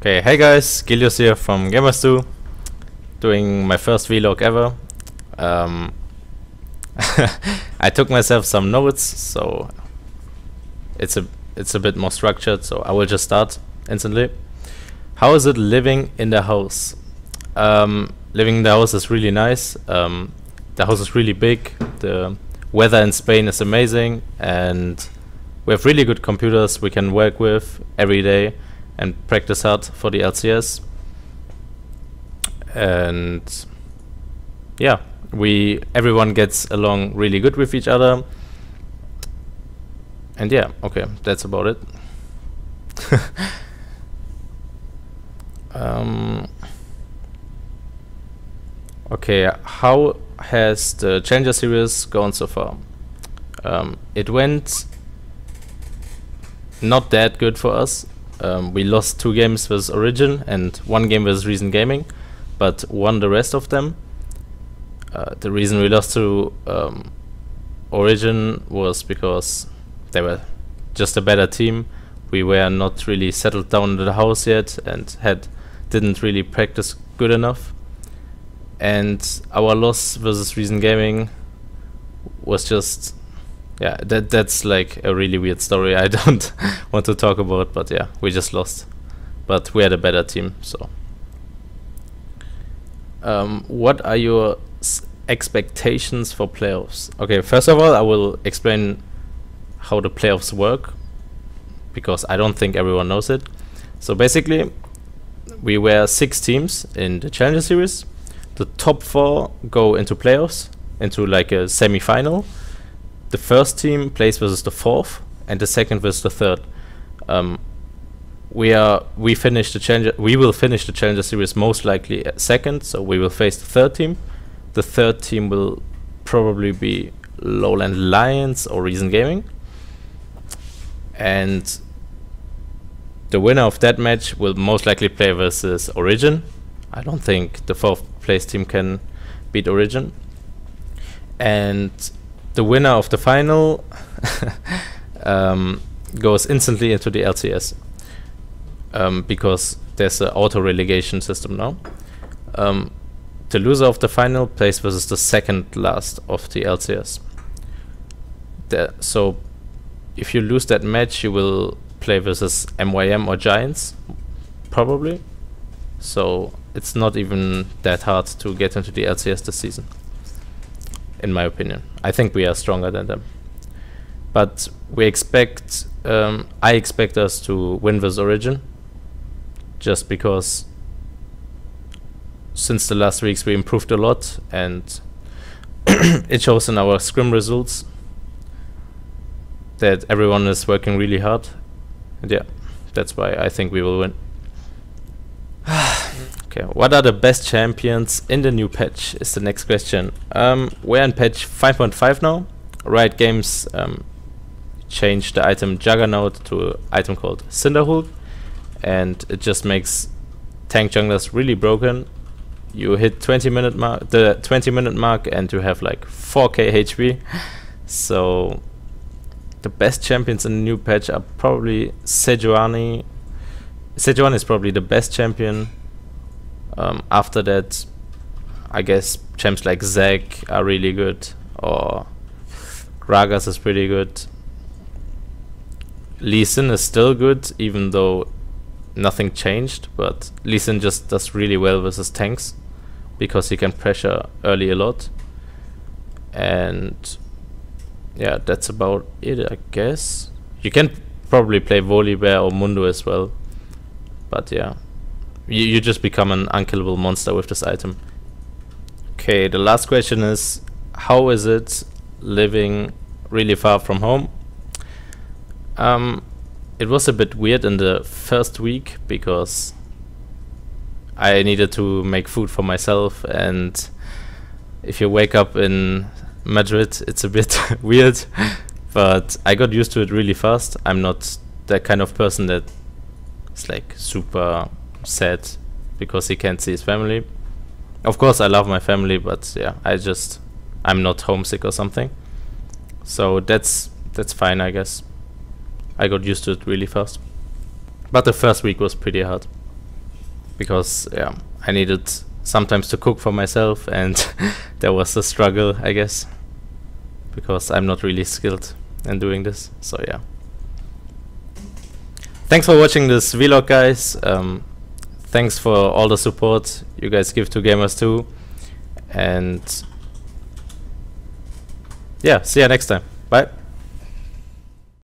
Okay, hey guys, Gilius here from Gamers2, doing my first vlog ever. Um, I took myself some notes, so it's a it's a bit more structured. So I will just start instantly. How is it living in the house? Um, living in the house is really nice. Um, the house is really big. The weather in Spain is amazing, and we have really good computers we can work with every day and practice hard for the LCS. And yeah, we everyone gets along really good with each other. And yeah, okay, that's about it. um, okay, how has the Challenger series gone so far? Um, it went not that good for us. Um, we lost two games with Origen and one game with Reason Gaming, but won the rest of them. Uh, the reason we lost to um, Origen was because they were just a better team. We were not really settled down in the house yet and had didn't really practice good enough. And our loss versus Reason Gaming was just yeah, that that's like a really weird story. I don't want to talk about, but yeah, we just lost. But we had a better team, so. Um, what are your expectations for playoffs? Okay, first of all, I will explain how the playoffs work because I don't think everyone knows it. So basically, we were six teams in the Challenger Series. The top four go into playoffs, into like a semi-final the first team plays versus the fourth, and the second versus the third. Um, we are we finish the challenger. We will finish the challenger series most likely second, so we will face the third team. The third team will probably be Lowland Lions or Reason Gaming, and the winner of that match will most likely play versus Origen. I don't think the fourth place team can beat Origen. And the winner of the final um, goes instantly into the LCS um, because there's an auto relegation system now. Um, the loser of the final plays versus the second last of the LCS. The, so if you lose that match, you will play versus MYM or Giants, probably. So it's not even that hard to get into the LCS this season in my opinion. I think we are stronger than them. But we expect, um, I expect us to win this Origen, just because since the last weeks we improved a lot and it shows in our scrim results that everyone is working really hard. And yeah, that's why I think we will win. Okay, what are the best champions in the new patch is the next question. Um, we're in patch 5.5 now. Riot Games um, changed the item Juggernaut to an item called Cinderhulk and it just makes tank junglers really broken. You hit 20 minute mark, the 20 minute mark and you have like 4k HP. so the best champions in the new patch are probably Sejuani. Sejuani is probably the best champion um, after that, I guess champs like Zac are really good, or Gragas is pretty good. Lee Sin is still good, even though nothing changed, but Lee Sin just does really well versus tanks because he can pressure early a lot. And yeah, that's about it, I guess. You can probably play Volibear or Mundo as well, but yeah, you, you just become an unkillable monster with this item. Okay, the last question is, how is it living really far from home? Um, it was a bit weird in the first week because I needed to make food for myself and if you wake up in Madrid it's a bit weird but I got used to it really fast. I'm not that kind of person that is like super sad because he can't see his family. Of course, I love my family, but yeah, I just I'm not homesick or something. So that's that's fine, I guess. I got used to it really fast. But the first week was pretty hard. because yeah, I needed sometimes to cook for myself, and there was a struggle, I guess, because I'm not really skilled in doing this. So yeah. Thanks for watching this vlog, guys. Um, thanks for all the support you guys give to Gamers 2, and yeah, see you next time. Bye.